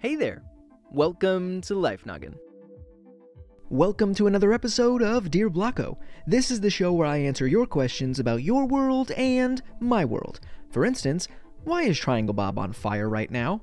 Hey there! Welcome to Life Noggin. Welcome to another episode of Dear Blocko. This is the show where I answer your questions about your world and my world. For instance, why is Triangle Bob on fire right now?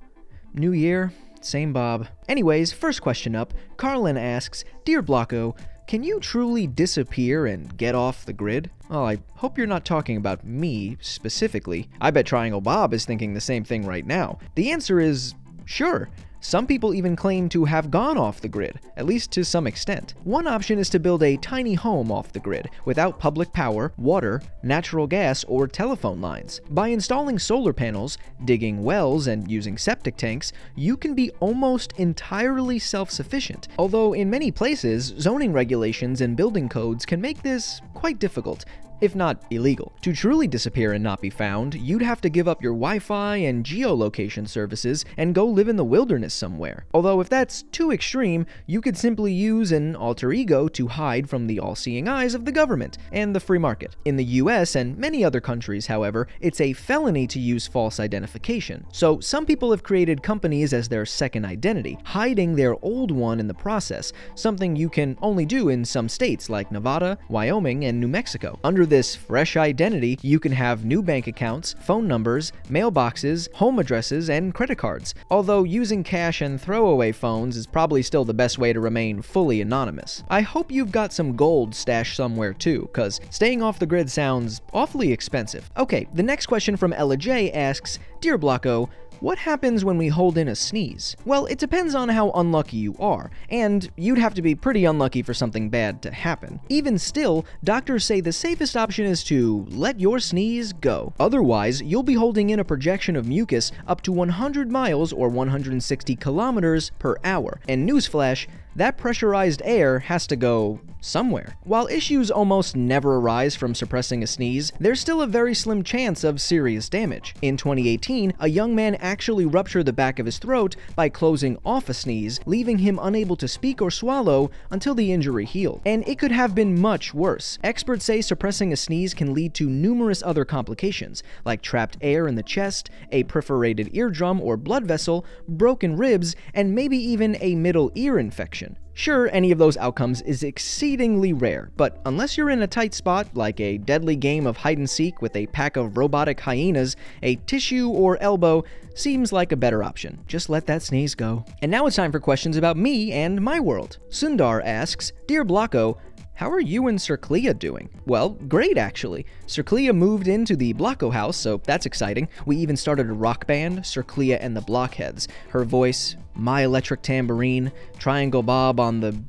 New year, same Bob. Anyways, first question up Carlin asks Dear Blocko, can you truly disappear and get off the grid? Well, I hope you're not talking about me specifically. I bet Triangle Bob is thinking the same thing right now. The answer is sure. Some people even claim to have gone off the grid, at least to some extent. One option is to build a tiny home off the grid, without public power, water, natural gas, or telephone lines. By installing solar panels, digging wells, and using septic tanks, you can be almost entirely self-sufficient. Although in many places, zoning regulations and building codes can make this quite difficult, if not illegal. To truly disappear and not be found, you'd have to give up your Wi Fi and geolocation services and go live in the wilderness somewhere. Although, if that's too extreme, you could simply use an alter ego to hide from the all seeing eyes of the government and the free market. In the US and many other countries, however, it's a felony to use false identification. So, some people have created companies as their second identity, hiding their old one in the process, something you can only do in some states like Nevada, Wyoming, and New Mexico. Under this fresh identity, you can have new bank accounts, phone numbers, mailboxes, home addresses, and credit cards. Although using cash and throwaway phones is probably still the best way to remain fully anonymous. I hope you've got some gold stashed somewhere too, cause staying off the grid sounds awfully expensive. Okay, the next question from Ella J asks, Dear Blocko, what happens when we hold in a sneeze? Well, it depends on how unlucky you are, and you'd have to be pretty unlucky for something bad to happen. Even still, doctors say the safest option is to let your sneeze go. Otherwise, you'll be holding in a projection of mucus up to 100 miles or 160 kilometers per hour. And newsflash, that pressurized air has to go somewhere. While issues almost never arise from suppressing a sneeze, there's still a very slim chance of serious damage. In 2018, a young man actually ruptured the back of his throat by closing off a sneeze, leaving him unable to speak or swallow until the injury healed. And it could have been much worse. Experts say suppressing a sneeze can lead to numerous other complications, like trapped air in the chest, a perforated eardrum or blood vessel, broken ribs, and maybe even a middle ear infection. Sure, any of those outcomes is exceedingly rare, but unless you're in a tight spot, like a deadly game of hide and seek with a pack of robotic hyenas, a tissue or elbow seems like a better option. Just let that sneeze go. And now it's time for questions about me and my world. Sundar asks Dear Blocko, how are you and Sir Clea doing? Well, great actually. Sir Clea moved into the Blocko house, so that's exciting. We even started a rock band, Sir Clea and the Blockheads. Her voice, my electric tambourine, Triangle Bob on the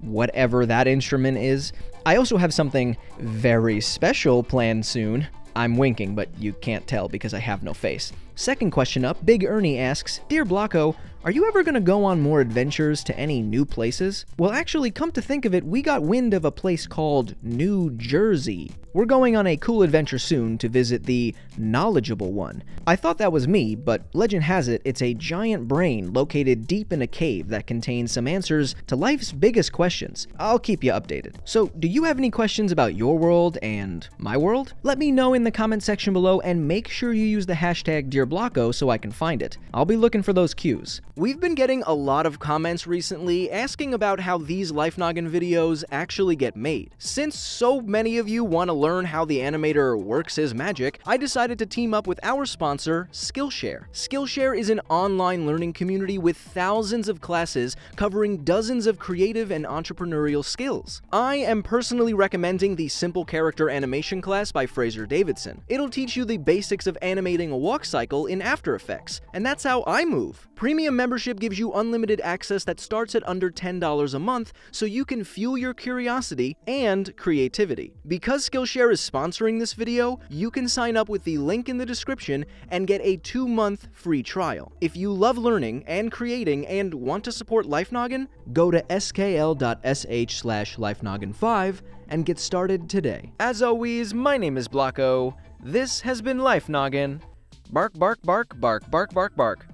whatever that instrument is. I also have something very special planned soon. I'm winking, but you can't tell because I have no face. Second question up, Big Ernie asks, Dear Blocko, are you ever going to go on more adventures to any new places? Well, actually, come to think of it, we got wind of a place called New Jersey. We're going on a cool adventure soon to visit the knowledgeable one. I thought that was me, but legend has it it's a giant brain located deep in a cave that contains some answers to life's biggest questions. I'll keep you updated. So, do you have any questions about your world and my world? Let me know in the comment section below and make sure you use the hashtag DearBlocko so I can find it. I'll be looking for those cues. We've been getting a lot of comments recently asking about how these Life Noggin videos actually get made. Since so many of you want to learn how the animator works his magic, I decided to team up with our sponsor, Skillshare. Skillshare is an online learning community with thousands of classes covering dozens of creative and entrepreneurial skills. I am personally recommending the Simple Character Animation class by Fraser Davidson. It'll teach you the basics of animating a walk cycle in After Effects, and that's how I move. Premium membership gives you unlimited access that starts at under $10 a month, so you can fuel your curiosity and creativity. Because Skillshare is sponsoring this video, you can sign up with the link in the description and get a two-month free trial. If you love learning and creating and want to support LifeNoggin, go to skl.sh slash lifenoggin5 and get started today. As always, my name is Blocko. This has been Life Noggin. Bark, bark, bark, bark, bark, bark, bark.